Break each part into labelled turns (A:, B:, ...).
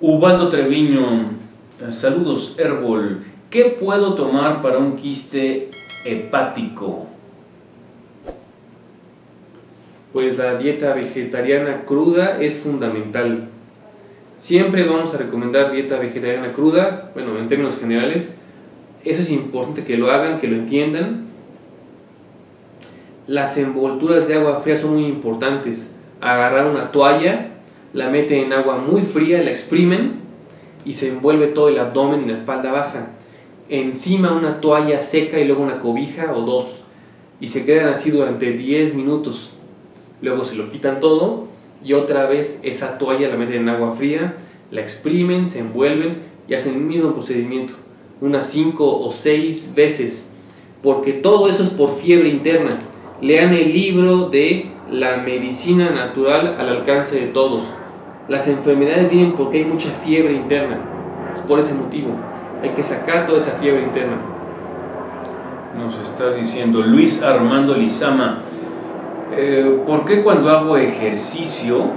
A: Ubaldo Treviño, eh, saludos Herbol. ¿Qué puedo tomar para un quiste hepático?
B: Pues la dieta vegetariana cruda es fundamental. Siempre vamos a recomendar dieta vegetariana cruda, bueno, en términos generales. Eso es importante que lo hagan, que lo entiendan. Las envolturas de agua fría son muy importantes. Agarrar una toalla, la meten en agua muy fría, la exprimen y se envuelve todo el abdomen y la espalda baja. Encima una toalla seca y luego una cobija o dos. Y se quedan así durante 10 minutos. Luego se lo quitan todo y otra vez esa toalla la meten en agua fría, la exprimen, se envuelven y hacen el mismo procedimiento. Unas 5 o 6 veces. Porque todo eso es por fiebre interna. Lean el libro de la medicina natural al alcance de todos. Las enfermedades vienen porque hay mucha fiebre interna. Es por ese motivo. Hay que sacar toda esa fiebre interna.
A: Nos está diciendo Luis Armando Lizama, eh, ¿por qué cuando hago ejercicio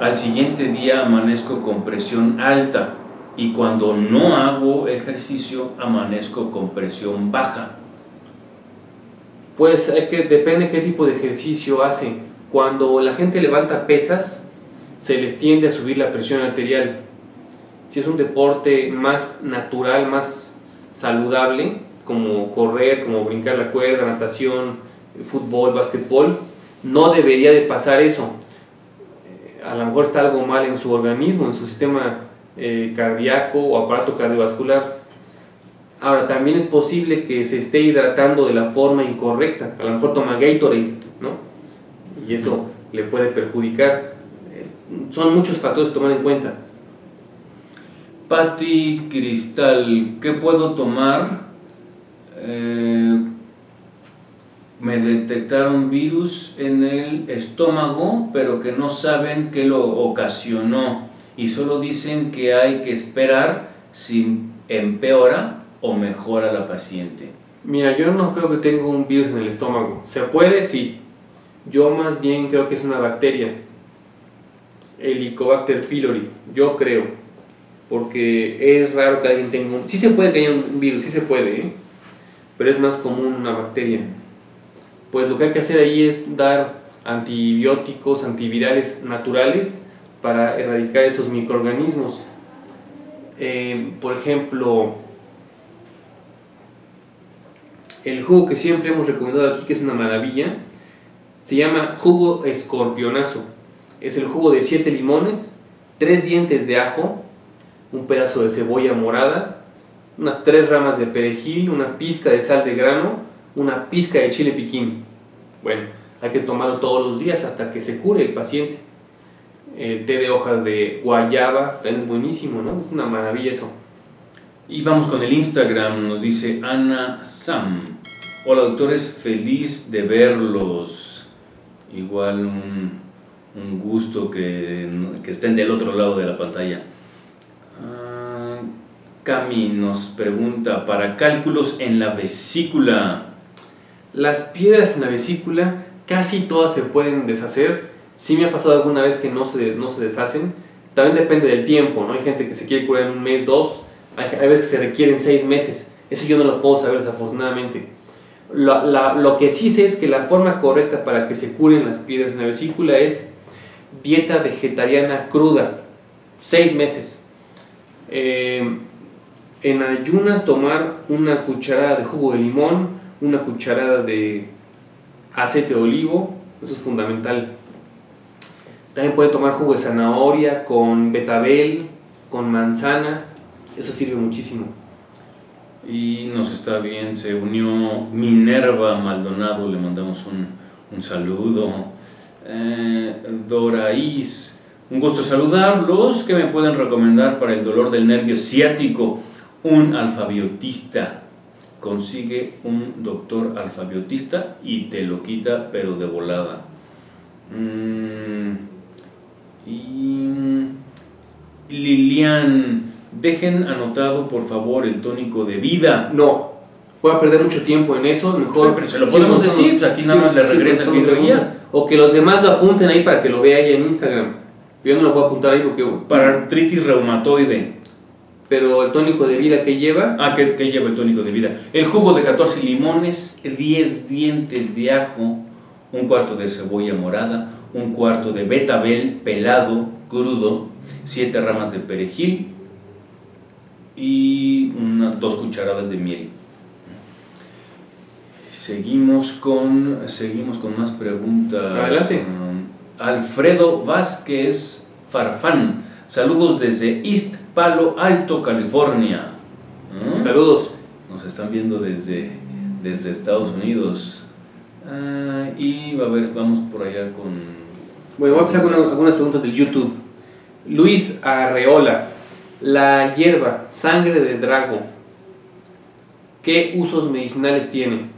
A: al siguiente día amanezco con presión alta y cuando no hago ejercicio amanezco con presión baja?
B: Pues es que depende qué tipo de ejercicio hace. Cuando la gente levanta pesas, se les tiende a subir la presión arterial. Si es un deporte más natural, más saludable, como correr, como brincar la cuerda, natación, fútbol, básquetbol, no debería de pasar eso. Eh, a lo mejor está algo mal en su organismo, en su sistema eh, cardíaco o aparato cardiovascular. Ahora, también es posible que se esté hidratando de la forma incorrecta. A lo mejor toma Gatorade, ¿no? Y eso le puede perjudicar son muchos factores a tomar en cuenta.
A: Patti Cristal, ¿qué puedo tomar? Eh, me detectaron virus en el estómago, pero que no saben qué lo ocasionó y solo dicen que hay que esperar si empeora o mejora la paciente.
B: Mira, yo no creo que tenga un virus en el estómago. ¿Se puede? Sí. Yo más bien creo que es una bacteria Helicobacter pylori, yo creo, porque es raro que alguien tenga un... Sí se puede que un virus, sí se puede, ¿eh? pero es más común una bacteria. Pues lo que hay que hacer ahí es dar antibióticos, antivirales naturales para erradicar estos microorganismos. Eh, por ejemplo, el jugo que siempre hemos recomendado aquí, que es una maravilla, se llama jugo escorpionazo es el jugo de 7 limones, 3 dientes de ajo, un pedazo de cebolla morada, unas 3 ramas de perejil, una pizca de sal de grano, una pizca de chile piquín. Bueno, hay que tomarlo todos los días hasta que se cure el paciente. El té de hojas de guayaba también es buenísimo, ¿no? Es una maravilla eso.
A: Y vamos con el Instagram, nos dice Ana Sam. Hola doctores, feliz de verlos. Igual un un gusto que, estén del otro lado de la pantalla. Ah, Cami nos pregunta, para cálculos en la vesícula.
B: Las piedras en la vesícula casi todas se pueden deshacer. Sí me ha pasado alguna vez que no se, no se deshacen. También depende del tiempo, ¿no? Hay gente que se quiere curar en un mes, dos. Hay, veces que se requieren seis meses. Eso yo no lo puedo saber desafortunadamente. lo que sí sé es que la forma correcta para que se curen las piedras en la vesícula es dieta vegetariana cruda, seis meses. Eh, en ayunas tomar una cucharada de jugo de limón, una cucharada de aceite de olivo, eso es fundamental. También puede tomar jugo de zanahoria con betabel, con manzana, eso sirve muchísimo.
A: Y nos está bien, se unió Minerva Maldonado, le mandamos un, un saludo. Eh, Doraís. Un gusto saludarlos. ¿Qué me pueden recomendar para el dolor del nervio ciático? Un alfabiotista. Consigue un doctor alfabiotista y te lo quita, pero de volada. Mm, y Lilian, dejen anotado por favor el tónico de vida.
B: No, voy a perder mucho tiempo en eso. Mejor,
A: pero se lo podemos decir. Pues aquí nada más le regresa el video
B: o que los demás lo apunten ahí para que lo vea ahí en Instagram. Yo no lo voy a apuntar ahí porque...
A: Para artritis reumatoide.
B: Pero el tónico de vida que lleva...
A: Ah, ¿qué, qué lleva el tónico de vida? El jugo de 14 limones, 10 dientes de ajo, un cuarto de cebolla morada, un cuarto de betabel pelado, crudo, 7 ramas de perejil y unas dos cucharadas de miel. Seguimos con, seguimos con más preguntas.
B: Adelante.
A: Um, Alfredo Vázquez Farfán. Saludos desde East Palo Alto, California. ¿Ah?
B: Saludos.
A: Nos están viendo desde, desde Estados Unidos. Ah, y a ver, vamos por allá con.
B: Bueno, voy a empezar con unas- algunas preguntas del YouTube. Luis Arreola. La hierba, sangre de drago. ¿Qué usos medicinales tiene?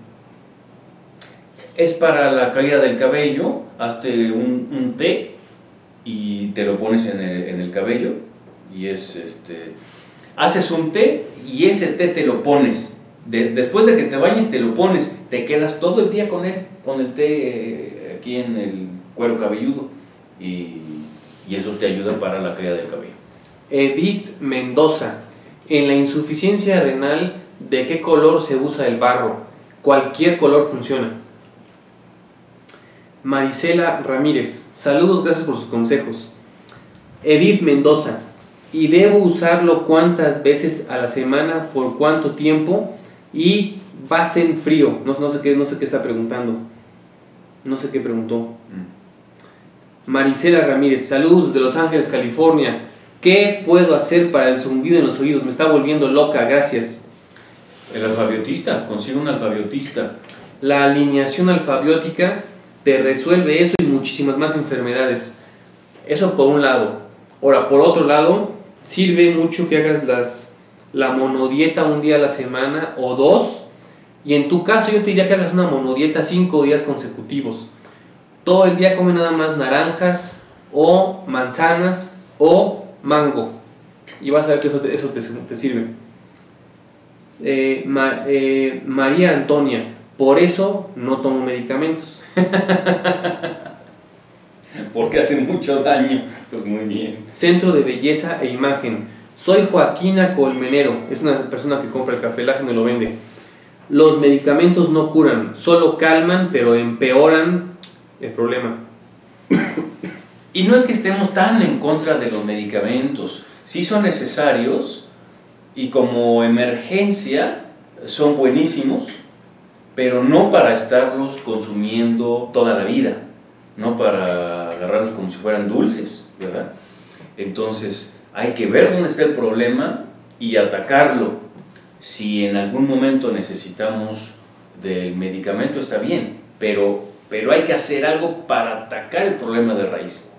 A: Es para la caída del cabello. Hazte un, un té y te lo pones en el, en el cabello. Y es este. Haces un té y ese té te lo pones. De- después de que te bañes, te lo pones. Te quedas todo el día con él, con el té eh, aquí en el cuero cabelludo. Y, y eso te ayuda para la caída del cabello.
B: Edith Mendoza. En la insuficiencia renal, ¿de qué color se usa el barro? Cualquier color funciona. Marisela Ramírez. Saludos, gracias por sus consejos. Edith Mendoza. ¿Y debo usarlo cuántas veces a la semana? ¿Por cuánto tiempo? Y base en frío. No, no sé, qué, no sé qué está preguntando. No sé qué preguntó. Marisela Ramírez, saludos desde Los Ángeles, California. ¿Qué puedo hacer para el zumbido en los oídos? Me está volviendo loca, gracias.
A: El alfabiotista, consigue un alfabiotista.
B: La alineación alfabiótica te resuelve eso y muchísimas más enfermedades. Eso por un lado. Ahora, por otro lado, sirve mucho que hagas las, la monodieta un día a la semana o dos. Y en tu caso yo te diría que hagas una monodieta cinco días consecutivos. Todo el día come nada más naranjas o manzanas o mango. Y vas a ver que eso te, sirve. Eh, eh, María Antonia, por eso no tomo medicamentos.
A: Porque hace mucho daño. Pues muy bien.
B: Centro de Belleza e Imagen. Soy Joaquina Colmenero. Es una persona que compra el café lágeno y lo vende. Los medicamentos no curan, solo calman, pero empeoran el problema.
A: Y no es que estemos tan en contra de los medicamentos. Sí son necesarios y como emergencia son buenísimos, pero no para estarlos consumiendo toda la vida, no para agarrarlos como si fueran dulces, ¿verdad? Entonces hay que ver dónde está el problema y atacarlo. Si en algún momento necesitamos del medicamento está bien, pero, pero hay que hacer algo para atacar el problema de raíz.